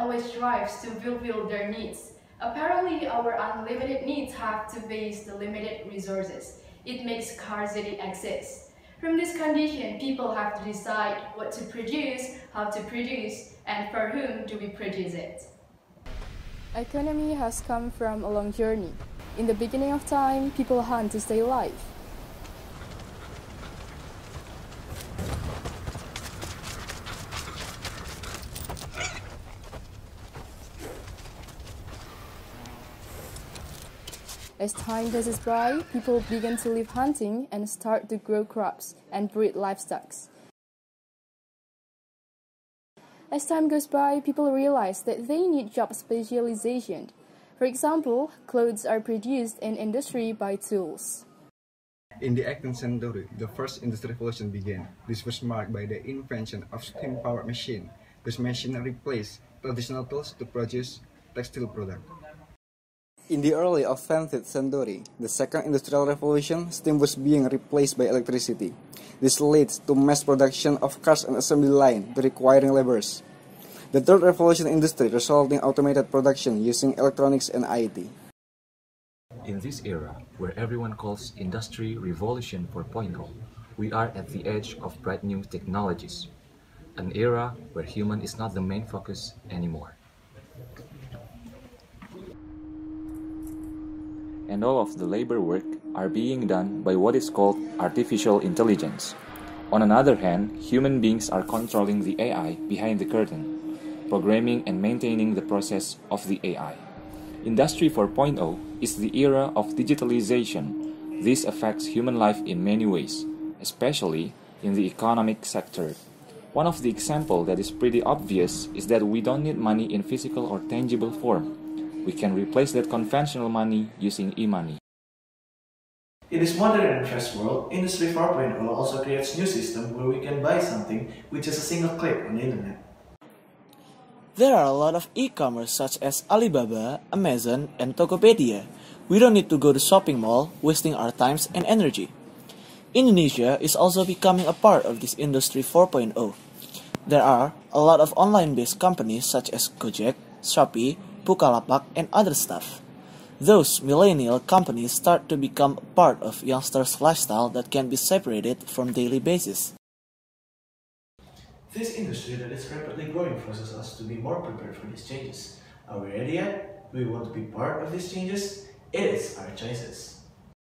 always strives to fulfill their needs. Apparently, our unlimited needs have to face the limited resources. It makes scarcity exist. From this condition, people have to decide what to produce, how to produce, and for whom do we produce it. Economy has come from a long journey. In the beginning of time, people hunt to stay alive. As time passes by, people begin to leave hunting and start to grow crops and breed livestock. As time goes by, people realize that they need job specialization. For example, clothes are produced in industry by tools. In the 18th century, the first industrial revolution began. This was marked by the invention of steam-powered machine. This machine replaced traditional tools to produce textile products. In the early of 20th century, the second industrial revolution, steam was being replaced by electricity. This leads to mass production of cars and assembly line, requiring laborers. The third revolution industry resulted in automated production using electronics and IT. In this era, where everyone calls Industry Revolution 4.0, we are at the edge of bright new technologies, an era where human is not the main focus anymore. And all of the labor work are being done by what is called artificial intelligence. On another hand, human beings are controlling the AI behind the curtain, programming and maintaining the process of the AI. Industry 4.0 is the era of digitalization. This affects human life in many ways, especially in the economic sector. One of the examples that is pretty obvious is that we don't need money in physical or tangible form we can replace that conventional money using e-money. In this modern and fast world, Industry 4.0 also creates new system where we can buy something with just a single click on the internet. There are a lot of e-commerce such as Alibaba, Amazon, and Tokopedia. We don't need to go to shopping mall, wasting our times and energy. Indonesia is also becoming a part of this Industry 4.0. There are a lot of online-based companies such as Gojek, Shopee, Bukalapak, and other stuff. Those millennial companies start to become part of youngsters' lifestyle that can be separated from daily basis. This industry that is rapidly growing forces us to be more prepared for these changes. Are we ready yet? We want to be part of these changes? It is our choices.